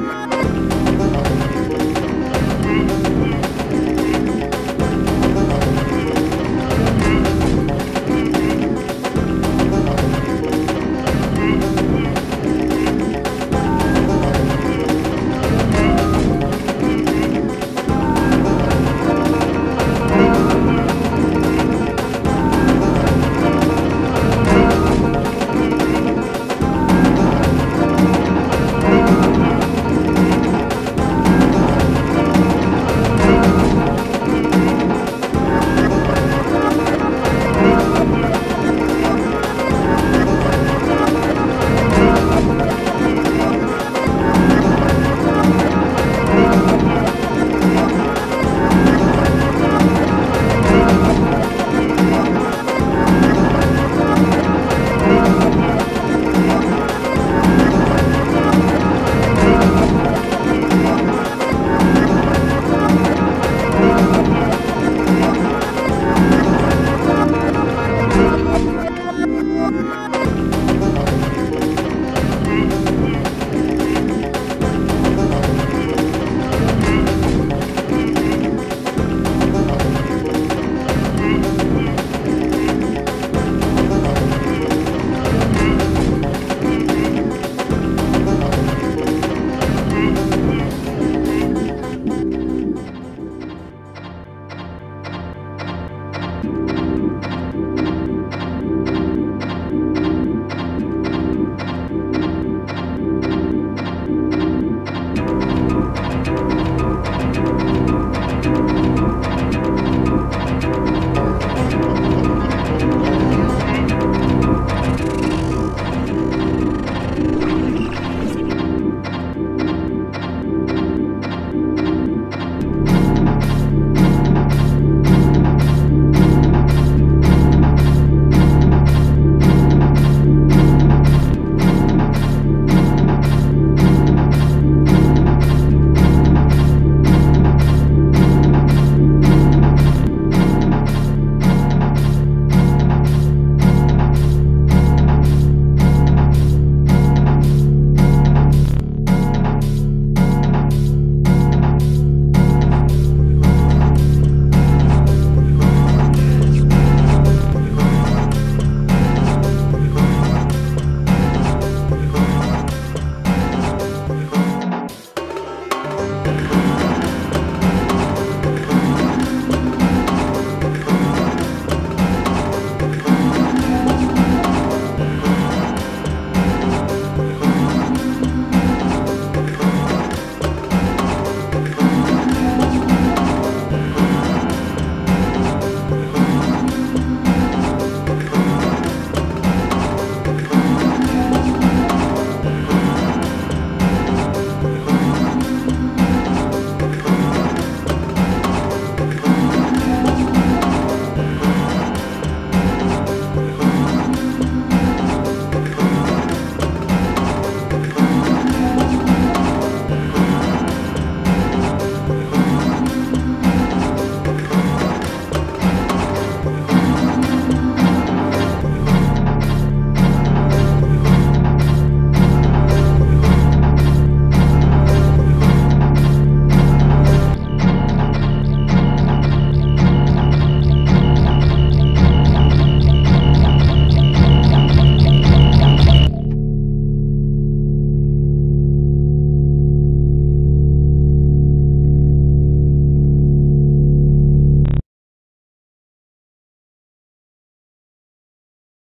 Música